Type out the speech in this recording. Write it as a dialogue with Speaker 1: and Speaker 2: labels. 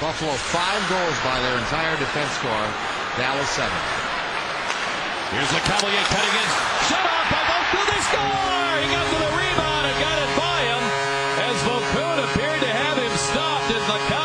Speaker 1: Buffalo five goals by their entire defense score. Dallas seven.
Speaker 2: Here's Lecavalier cutting in. Shut off by Vokoun. Score! He got to the rebound and got it by him as Vokoun appeared to have him stopped as Lecavalier